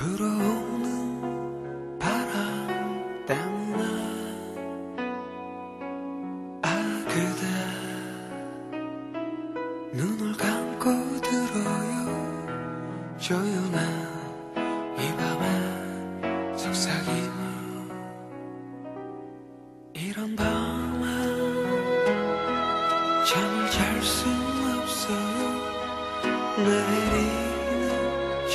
불어오는 바람 때문에 아 그대 눈을 감고 들어요. 조용한 이 밤에 속삭이며 이런 밤에 잠을 잘 순 없어요. 내리는 저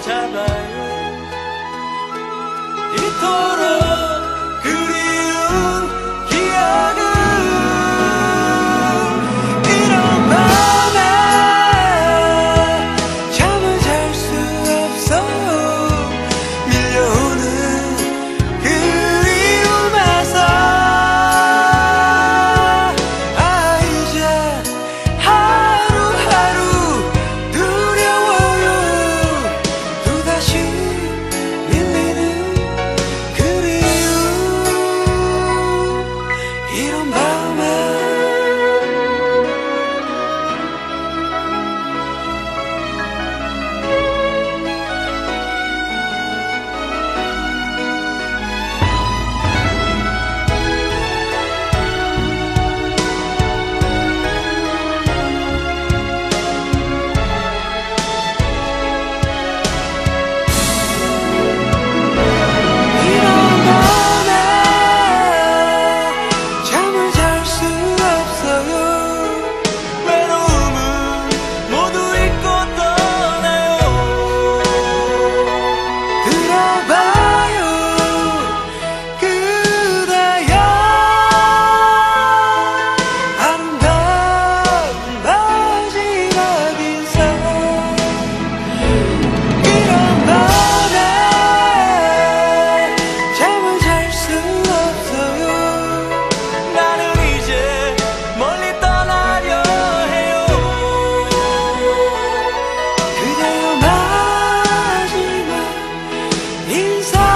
잡아요. 이토록 inside.